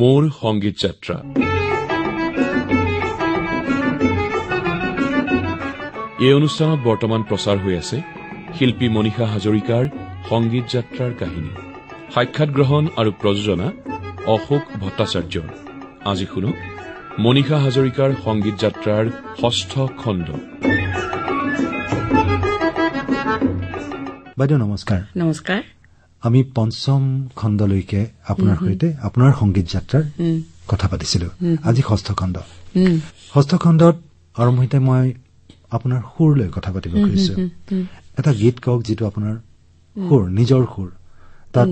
মোৰ সংগীত যাত্ৰা এই অনুষ্ঠানত বৰ্তমান প্ৰচাৰ হৈ আছে শিল্পী মনীষা হাজৰিকাৰ সংগীত যাত্ৰাৰ কাহিনী সাক্ষাৎ গ্ৰহণ আৰু প্ৰযোজনা অশোক ভট্টাচাৰ্যৰ। আজি শুনো মনীষা হাজৰিকাৰ সংগীত যাত্ৰাৰ ষষ্ঠ খণ্ড। বাইদেউ নমস্কাৰ। নমস্কাৰ। আমি পঞ্চম খণ্ডলৈকে আপোনাৰ সৈতে আপোনাৰ সংগীত যাত্ৰাৰ কথা পাতিছিলো। আজি ষষ্ঠ খণ্ড। ষষ্ঠ খণ্ডত আৰম্ভণিতে মই আপোনাৰ সুৰ লৈ কথা পাতিব খুজিছো। এটা গীত কওক যিটো আপোনাৰ সুৰ নিজৰ সুৰ। তাত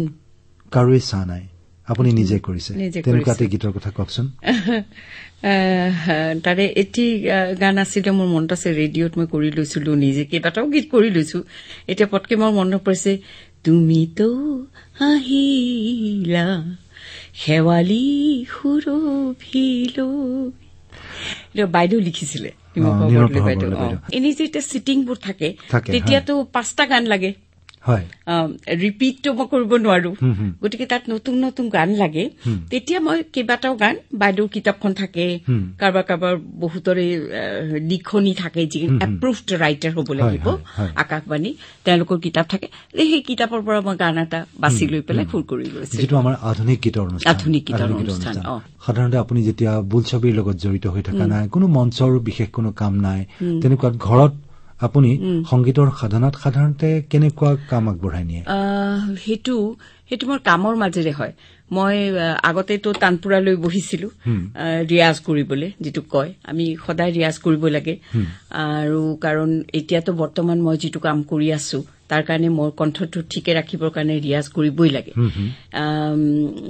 কাৰোৱে চাহ নাই। আপুনি নিজে কৰিছে। তেনেকুৱা। এটা গীতৰ কথা কওকচোন। তাৰে এটি গান আছিলে মোৰ মনত আছে ৰেডিঅ'ত মই কৰি লৈছিলো নিজে কেইবাটাও গীত কৰি লৈছো। এতিয়া পটকে মোৰ মনত পৰিছে তুমিতো আহিলা শেৱালি সুৰভিলো বাইদেউ লিখিছিলে। এনেই যে এতিয়া চিটিংবোৰ থাকে। তেতিয়াতো পাঁচটা গান লাগে ৰিপিটটো মই কৰিব নোৱাৰো। গতিকে তাত নতুন নতুন গান লাগে। তেতিয়া মই কেইবাটাও গান বাইদেউৰ কিতাপখন থাকে। কাৰোবাৰ কাৰোবাৰ বহুতৰে লিখনি থাকে যি এপ্ৰুভড ৰাইটাৰ হ'ব লাগিব। আকাশবাণী তেওঁলোকৰ কিতাপ থাকে। সেই কিতাপৰ পৰা মই গান এটা বাছি লৈ পেলাই সুৰ কৰি যিটো আমাৰ আধুনিক গীতৰ আধুনিক গীতৰ অনুষ্ঠান। সাধাৰণতে আপুনি যেতিয়া বোলছবিৰ লগত জড়িত হৈ থকা নাই কোনো মঞ্চৰ বিশেষ কোনো কাম নাই তেনেকুৱাত ঘৰত আপুনি সংগীতৰ সাধনাত সাধাৰণতে কেনেকুৱা কাম আগবঢ়াই নিয়ে? সেইটো সেইটো মোৰ কামৰ মাজেৰে হয়। মই আগতেতো তানপুৰালৈ বহিছিলো ৰিয়াজ কৰিবলৈ যিটো কয়। আমি সদায় ৰিয়াজ কৰিব লাগে। আৰু কাৰণ এতিয়াতো বৰ্তমান মই যিটো কাম কৰি আছো তাৰ কাৰণে মোৰ কণ্ঠটো ঠিকে ৰাখিবৰ কাৰণে ৰিয়াজ কৰিবই লাগে।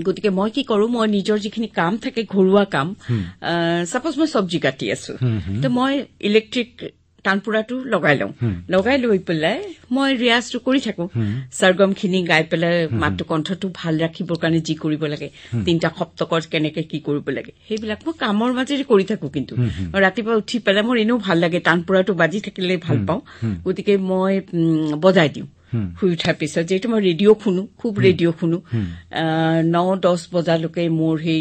গতিকে মই কি কৰো মই নিজৰ যিখিনি কাম থাকে ঘৰুৱা কাম ছাপ'জ মই চব্জি কাটি আছো। তো মই ইলেক্ট্ৰিক তানপুৰাটো লগাই লওঁ। লগাই লৈ পেলাই মই ৰিয়াজটো কৰি থাকো। সৰগম খিনি গাই পেলাই মাতটো কণ্ঠটো ভাল ৰাখিবৰ কাৰণে যি কৰিব লাগে তিনিটা সপ্তকত কেনেকে কি কৰিব লাগে সেইবিলাক মই কামৰ মাজেৰে কৰি থাকো কিন্তু। ৰাতিপুৱা উঠি পেলাই মোৰ এনেও ভাল লাগে তানপুৰাটো বাজি থাকিলে ভাল পাওঁ। গতিকে মই বজাই দিওঁ। শুই উঠাৰ পিছত যিহেতু মই ৰেডিঅ' শুনো খুব ৰেডিঅ' শুনো ন দহ বজালৈকে মোৰ সেই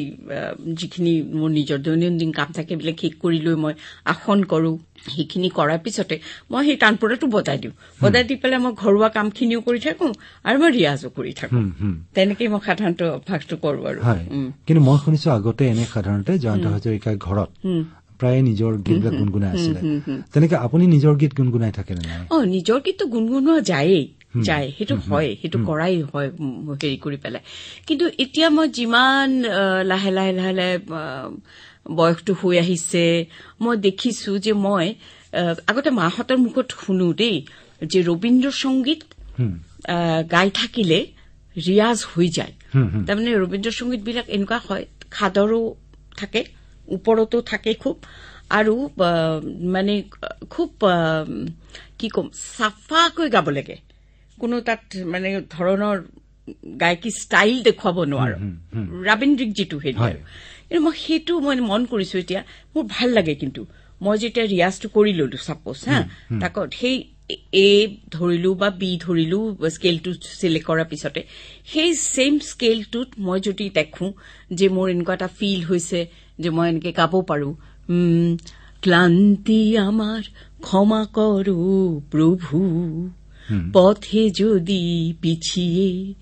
যিখিনি মোৰ নিজৰ দৈনন্দিন কাম থাকে সেইবিলাক শেষ কৰি লৈ মই আসন কৰো। সেইখিনি কৰাৰ পিছতে মই সেই তানপুৰাটো বজাই দিওঁ। বজাই দি পেলাই মই ঘৰুৱা কামখিনিও কৰি থাকো আৰু মই ৰিয়াজো কৰি থাকো। তেনেকেই মই সাধাৰণতে অভ্যাসটো কৰো আৰু। হয়। কিন্তু মই শুনিছো আগতে এনে সাধাৰণতে জয়ন্ত হাজৰিকাৰ ঘৰত প্ৰায় নিজৰ গীতবিলাক গুণগুণাই আছিলে। তেনেকে আপুনি নিজৰ গীত গুণগুণাই থাকে নে অ নিজৰ গীতটো গুণগুণোৱা যায়েই। যায়। সেইটো হয় সেইটো কৰাই হয় হেৰি কৰি পেলাই। কিন্তু এতিয়া মই যিমান লাহে লাহে লাহে লাহে বয়সটো হৈ আহিছে মই দেখিছো যে মই আগতে মাহঁতৰ মুখত শুনো দেই যে ৰবীন্দ্ৰ সংগীত গাই থাকিলে ৰিয়াজ হৈ যায়। তাৰমানে ৰবীন্দ্ৰ সংগীত বিলাক এনেকুৱা হয় খাদৰো থাকে ওপৰতো থাকে খুব আৰু মানে খুব কি ক'ম চাফাকৈ গাব লাগে। কোনো তাত মানে ধৰণৰ গায়কী ষ্টাইল দেখুৱাব নোৱাৰো। ৰাবীন্দ্ৰিক যিটো। আৰু কিন্তু মই সেইটো মই মন কৰিছো এতিয়া মোৰ ভাল লাগে কিন্তু। মই যেতিয়া ৰিয়াজটো কৰি ললো ছাপ'জ হা তাকত সেই এ ধৰিলো বা বি ধৰিলো স্কেলটো চিলেক্ট কৰাৰ পিছতে সেই ছেইম স্কেলটোত মই যদি দেখো যে মোৰ এনেকুৱা এটা ফিল হৈছে যে মই এনেকে গাব পাৰো ক্লান্তি আমাৰ ক্ষমা কৰো প্ৰভু পথে যদি পিছিয়ে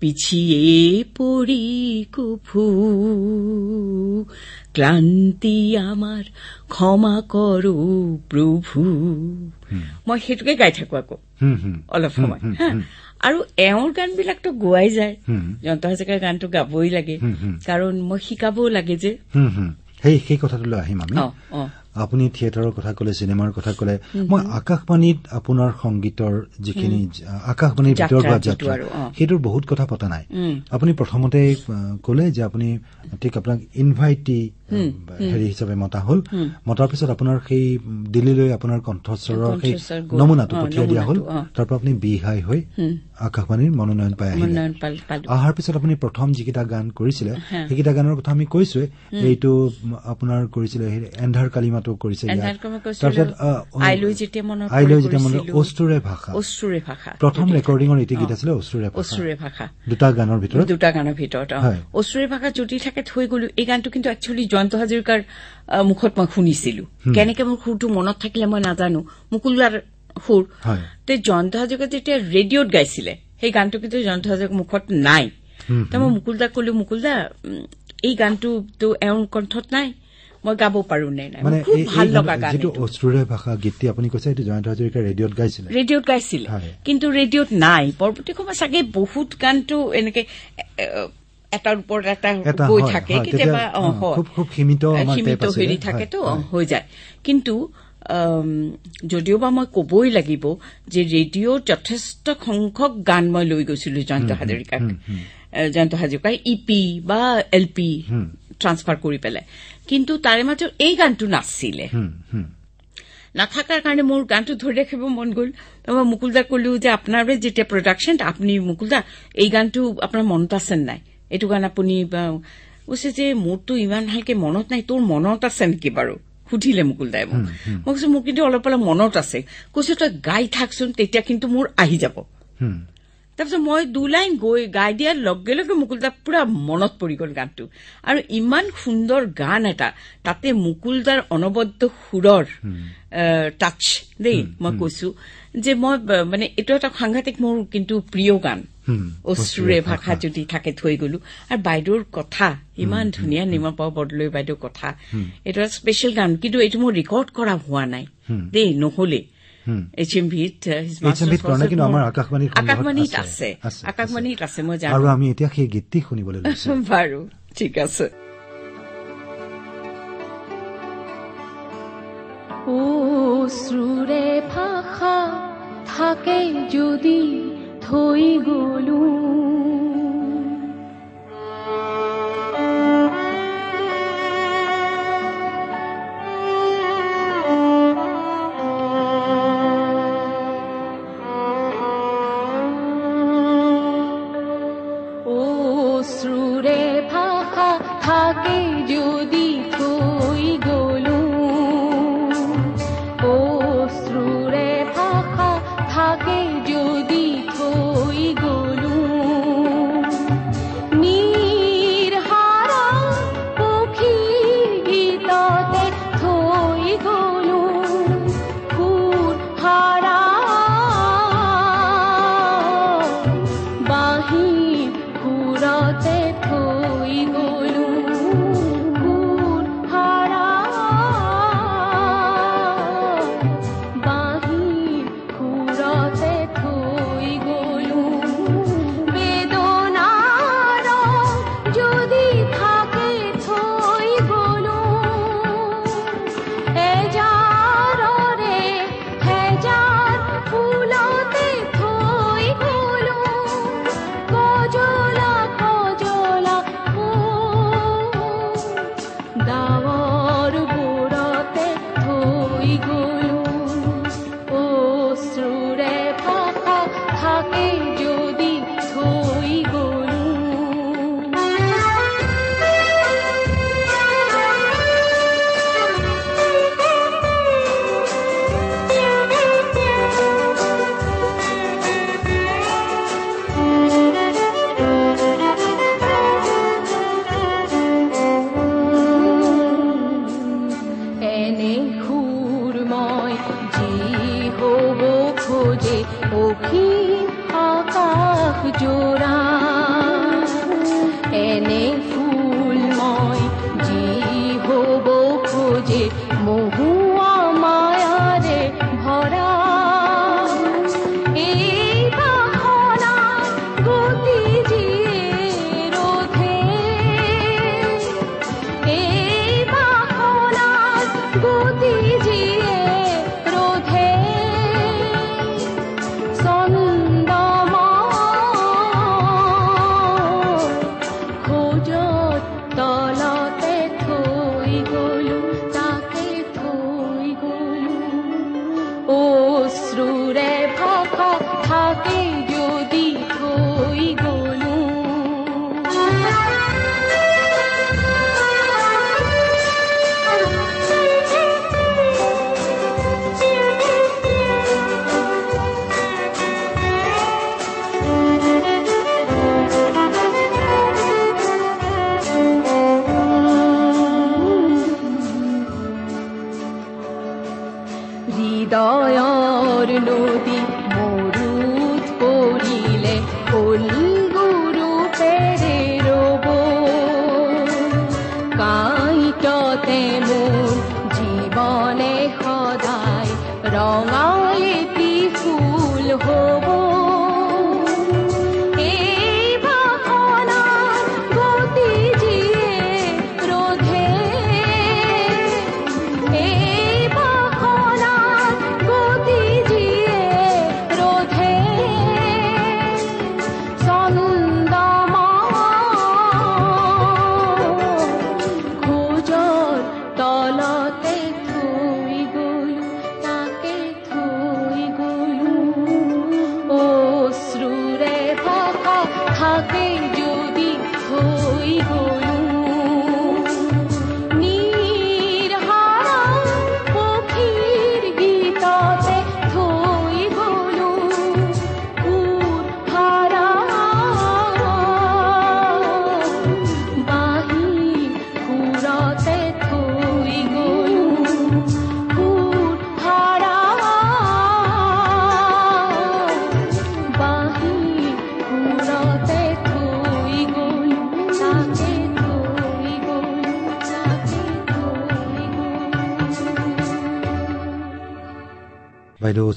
পিছিয়ে পড়ি কুফু ক্লান্তি আমার ক্ষমা করো প্রভু। মই সেইটোকে গাই থাকো আকৌ। অলপ সময় আৰু এওঁৰ গানবিলাকতো গোৱাই যায়। জয়ন্ত হাজৰিকাৰ গানটো গাবই লাগে। কাৰণ মই শিকাবও লাগে যে। সেই কথাটোলৈ আহিম আমি। আপুনি থিয়েটাৰৰ কথা কলে চিনেমাৰ কথা কলে মই আকাশবাণীত আপোনাৰ সংগীতৰ যিখিনি আকাশবাণীৰ ভিতৰত হোৱা যাত্ৰা। সেইটোৰ বহুত কথা পতা নাই। আপুনি প্ৰথমতে কলে যে আপুনি ঠিক আপোনাক ইনভাইটি হেৰি হিচাপে মতা হল। মতাৰ পিছত আপোনাৰ সেই দিল্লীলৈ আপোনাৰ কণ্ঠস্বৰৰ সেই। নমুনাটো পঠিয়াই দিয়া হল। নমুনাটো, অ। তাৰ পৰা আপুনি বিহাই হৈ আকাশবাণীৰ মনোনয়ন পাই আহিলে। অহাৰ পিছত আপুনি প্ৰথম যিকেইটা গান কৰিছিলে সেইকেইটা গানৰ কথা আমি কৈছোৱে এইটো আপোনাৰ কৰিছিলে এন্ধাৰ কৰিছে কৰ্ম কৰিছিলো। তাৰপিছত আইলৈ যেতিয়া মনত। অস্ত্ৰুৰে ভাষা। অশ্ৰুৰে ভাষা। প্ৰথম ৰেকৰ্ডিঙৰ ইতি গীত আছিলে অস্ত্ৰুৰে ভাষা। অশ্ৰুৰে ভাষা। দুটা গানৰ ভিতৰত। দুটা গানৰ ভিতৰত অ। হয়। অশ্ৰুৰে ভাষা যদি থাকে থৈ গলো। এই গানটো কিন্তু একচুৱেলি জয়ন্ত হাজৰিকাৰ মুখত মই শুনিছিলো। কেনেকে মোৰ সুৰটো মনত থাকিলে মই নাজানো। মুকুলদাৰ সুৰ। তে জয়ন্ত হাজৰিকা যেতিয়া ৰেডিঅ'ত গাইছিলে সেই গানটো কিন্তু জয়ন্ত হাজৰিকাৰ মুখত নাই। ত মই মুকুলদাক কলো মুকুলদা এই গানটোতো এওঁৰ কণ্ঠত নাই মই গাব পাৰো নে নাই? খুব ভাল লগা গান- যিটো ভাষা গীতটি আপুনি কৈছে এইটো জয়ন্ত হাজৰিকা ৰেডিঅ'ত গাইছিলে। ৰেডিঅ'ত গাইছিলে। কিন্তু ৰেডিঅ'ত নাই। পৰৱৰ্তী সময় চাগে বহুত গানটো এনেকে এটাৰ ওপৰত এটা গৈ হয়, থাকে। কেতিয়াবা। খুব- সীমিত হেৰি থাকেতো। হৈ যায়। কিন্তু যদিওবা মই কবই লাগিব যে ৰেডিঅ'ৰ যথেষ্ট সংখ্যক গান মই লৈ গৈছিলো জয়ন্ত হাজৰিকাক। জয়ন্ত হাজৰিকাই ই পি বা এল পি ট্ৰান্সফাৰ কৰি পেলাই। কিন্তু তাৰে মাজত এই গানটো নাছিলে। নাথাকাৰ কাৰণে মোৰ গানটো ধৰি ৰাখিব মন গ'ল। মই মুকুলদাক কলো যে আপোনাৰ যেতিয়া প্ৰডাকশ্যন আপুনি মুকুলদা এই গানটো আপোনাৰ মনত আছে নাই? এইটো গান আপুনি কৈছে যে মোৰতো ইমান ভালকে মনত নাই তোৰ মনত আছে নেকি বাৰু? সুধিলে মুকুলদাই মোক। মই কৈছো মোৰ কিন্তু অলপ অলপ মনত আছে। কৈছো তই গাই থাকচোন তেতিয়া কিন্তু মোৰ আহি যাব। তাৰপিছত মই দুলাইন গৈ গাই দিয়াৰ লগে লগে মুকুলদা পুৰা মনত পৰি গ'ল গানটো। আৰু ইমান সুন্দৰ গান এটা তাতে মুকুলদাৰ অনবদ্য সুৰৰ টাচ দেই মই কৈছো। যে মই মানে এইটো এটা সাংঘাতিক মোৰ কিন্তু প্ৰিয় গান। অশ্ৰুৰে ভাষা যদি থাকে থৈ গলো। আৰু বাইদেউৰ কথা ইমান ধুনীয়া নিমাপাও বৰদলৈ বাইদেউৰ কথা। এইটো এটা স্পেচিয়েল গান কিন্তু এইটো মোৰ ৰেকৰ্ড কৰা হোৱা নাই। দেই নহলে। এইচ এম ভিত আকাশবাণীত আছে, আকাশবাণীত মই আৰু জানো আমি এতিয়া সেই গীতটি শুনিবলৈ বাৰু ঠিক আছে। অশ্ৰুৰে ভাষা থাকে যদি থৈ গলো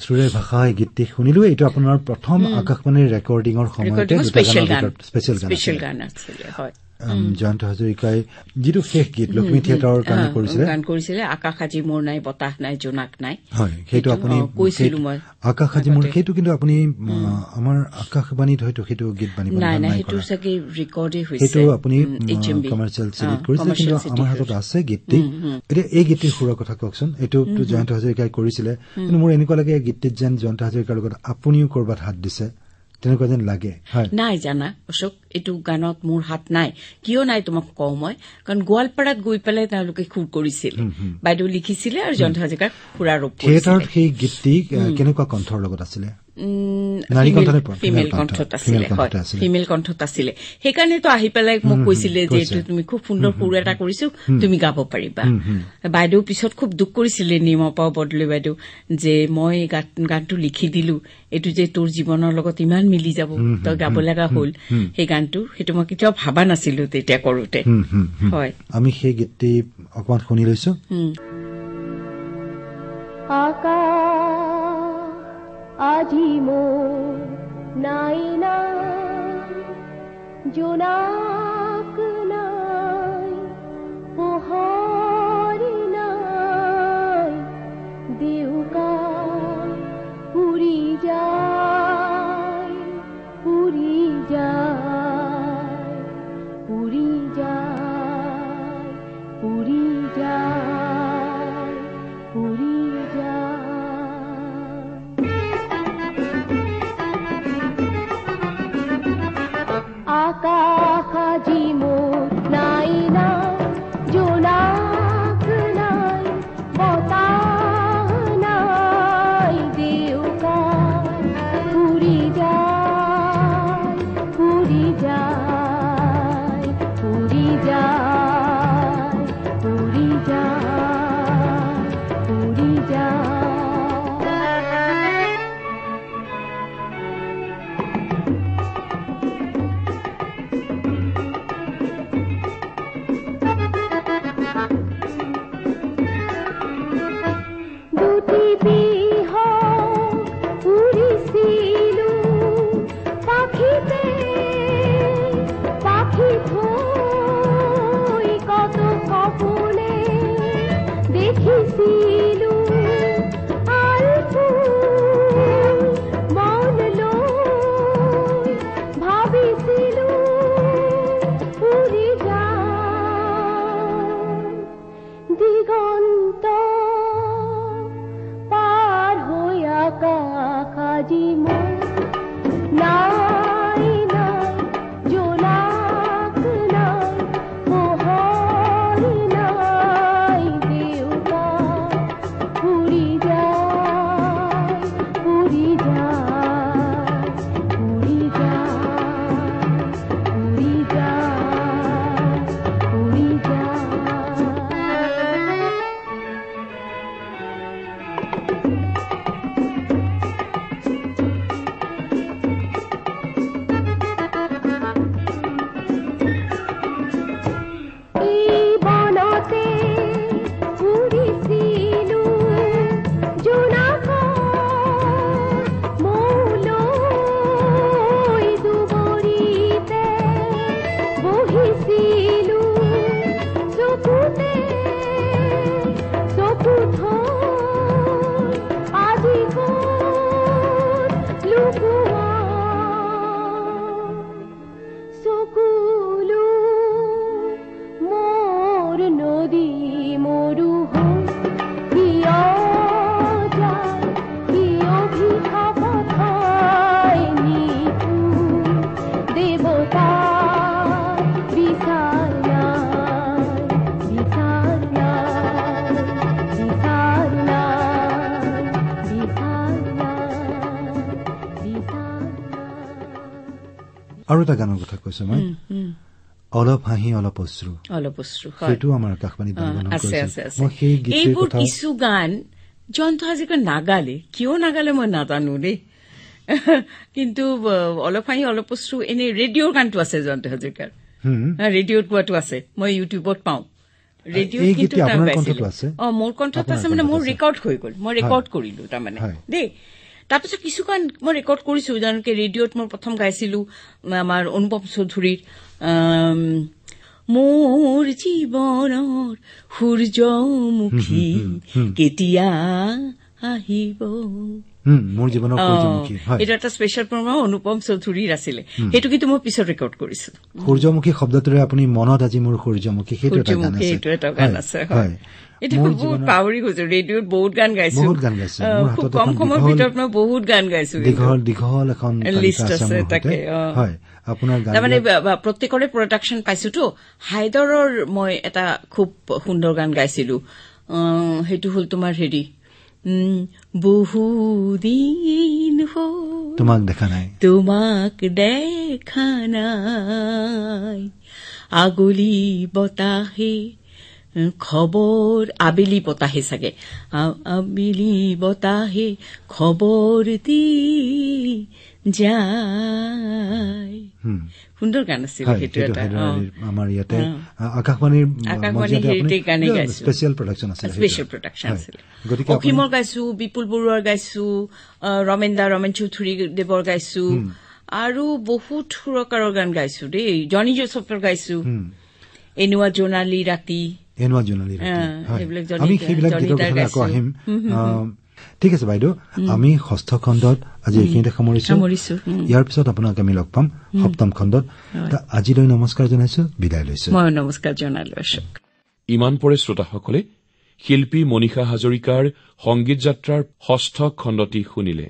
গলো বাইদেউ চুৰে ভাষা এই গীতটি শুনিলো এইটো আপোনাৰ প্ৰথম আকাশবাণীৰ ৰেকৰ্ডিঙৰ সময়তে ৰেকৰ্ডিঙৰ দুটা স্পেচিয়েল গান। জয়ন্ত হাজৰিকাই যিটো শেষ গীত লক্ষ্মী থিয়েটাৰৰ কাৰণে কৰিছিলে। গান কৰিছিলে আকাশ আজি মোৰ নাই বতাহ নাই জোনাক নাই। হয় সেইটো আপুনি কৈছিলো মই আকাশ আজি মোৰ। সেইটো কিন্তু আপুনি আমাৰ আকাশবাণীত হয়তো সেইটো গীত বাণী নাই নাই সেইটো চাগে ৰেকৰ্ডে হৈছে। সেইটো আপুনি কমাৰ্চিয়েল চিডিত কৰিছিলে কিন্তু আমাৰ হাতত আছে গীতটি। এতিয়া এই গীতটিৰ সুৰৰ কথা কওকচোন। এইটো জয়ন্ত হাজৰিকাই কৰিছিলে। কিন্তু মোৰ এনেকুৱা লাগে গীতটিত যেন জয়ন্ত হাজৰিকাৰ লগত আপুনিও কৰবাত হাত দিছে। তেনেকুৱা যেন লাগে নাই জানা অশোক এইটো গানত মোৰ হাত নাই। কিয় নাই তোমাক কওঁ মই? কাৰণ গোৱালপাৰাত গৈ পেলাই তেওঁলোকে সুৰ কৰিছিল। বাইদেউ লিখিছিলে আৰু জয়ন্ত হাজৰিকাৰ সুৰাৰোপ থিয়েটাৰত সেই গীতটি কেনেকুৱা কণ্ঠৰ লগত আছিলে? কণ্ঠতে আছিলে হয়। ফিমেল কণ্ঠত আছিলে সেইকাৰণেতো আহি পেলাই মোক কৈছিলে যে। এইটো তুমি খুব সুন্দৰ সুৰ এটা কৰিছো তুমি গাব পাৰিবা বাইদেউ পিছত খুব দুখ কৰিছিলে নিমপাও বদলৈ বাইদেউ যে মই গানটো লিখি দিলো এইটো যে তোৰ জীৱনৰ লগত ইমান মিলি যাব তই গাব লগা হল সেই গানটো সেইটো মই কেতিয়াও ভাবা নাছিলো তেতিয়া কৰোতে। হয় আমি সেই গীতটি অকমান শুনি লৈছো। আকাশ আজি মোৰ নাই নাই জোনাক কাজী মন না আৰু এটা গানৰ কথা কৈছো মই। অলপ হাঁহি অলপ অশ্ৰু। অলপ অশ্ৰু সেইটো আমাৰ আকাশবাণী মই সেই এইবোৰ কিছু গান জয়ন্ত হাজৰিকা নাগালে। কিয় নাগালে মই নাজানো দেই। কিন্তু অলপ হাঁহি অলপ অশ্ৰু এনেই ৰেডিঅ'ৰ গানটো আছে জয়ন্ত হাজৰিকাৰ। ৰেডিঅ'ত গোৱাটো আছে। মই ইউটিউবত পাওঁ। ৰেডিঅ'ত এই কিন্তু? অ মোৰ কণ্ঠত আছে মানে মোৰ। ৰেকৰ্ড হৈ গ'ল। মই ৰেকৰ্ড কৰিলো তাৰমানে। দেই। তাৰপিছত কিছু গান মই ৰেকৰ্ড কৰিছো যেনেকে ৰেডিঅ'ত মই প্ৰথম গাইছিলো আমাৰ অনুপম চৌধুৰীৰ মোৰ জীৱনৰ সূৰ্যমুখী কেতিয়া আহিব? মোৰ জীৱনৰ এইটো এটা স্পেচিয়েল প্ৰগ্ৰাম অনুপম চৌধুৰীৰ আছিলে সেইটো কিন্তু মই পিছত ৰেকৰ্ড কৰিছো। সূৰ্যমুখী শব্দটোৰে আপুনি মনত আজি মোৰ সূৰ্যমুখী সেইটো এটা গান আছে। হয়, আছে হয়। হয়। এইটো মোৰ বহুত জীৱনৰ পাহৰি গৈছো ৰেডিঅ'ত বহুত গান গাইছো। বহুত গান গাইছে। অ, মোৰ খুব হাতত কম এখন সময়ৰ দীঘল- ভিতৰত মই বহুত গান গাইছো কিন্তু। দীঘল দীঘল এখন তালিকা লিষ্ট আছে আছে, মোৰ তাকে, সৈতে। অ। হয় আপোনাৰ গান তাৰমানে বা- বা প্ৰত্যেকৰে প্ৰডাকশ্যন পাইছোতো। হাইদৰৰ মই এটা খুব সুন্দৰ গান গাইছিলো। সেইটো হ'ল তোমাৰ হেৰি বহুদিন হ'ল তোমাক দেখা নাই। তোমাক দেখা নাই। আগলি বতাহে খবৰ আবেলি বতাহে চাগে। আবেলি বতাহে খবৰ দি যায়। হুম। সুন্দৰ গান আছিল হয় সেইটো সেইটো এটা। হায়দৰাবাদীৰ আমাৰ ইয়াতে অ। আ- আকাশবাণীৰ আকাশবাণীৰ হেৰিতেই গানেই গাইছো। স্পেচিয়েল প্ৰডাকশ্যন আছিল স্পেচিয়েল প্ৰডাকশ্যন আছিল। গতিকে আপুনি- অসীমৰ গাইছো বিপুল বৰুৱাৰ গাইছো ৰমেন দা ৰমেন চৌধুৰী দেৱৰ গাইছো আৰু বহুত সুৰকাৰৰ গান গাইছো দেই। জনি জোচফৰ গাইছো। এনুৱা জোনালী ৰাতি। এনুৱা জোনালী ৰাতি। আমি সেইবিলাক গীতৰ কথা আকৌ। আহিম। ঠিক আছে বাইদেউ আমি ষষ্ঠ খণ্ডত আজি এইখিনিতে সামৰিছো। ইয়াৰ পিছত আপোনাক আমি লগ পাম সপ্তম খণ্ডত। তা আজিলৈ নমস্কাৰ জনাইছো বিদায় লৈছো। মই নমস্কাৰ জনালো অশোক ইমান পৰে শ্ৰোতাসকলে শিল্পী মনীষা হাজৰিকাৰ সংগীত যাত্ৰাৰ ষষ্ঠ খণ্ডটি শুনিলে।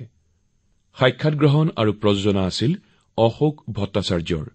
সাক্ষাৎ গ্ৰহণ আৰু প্ৰযোজনা আছিল অশোক ভট্টাচাৰ্যৰ।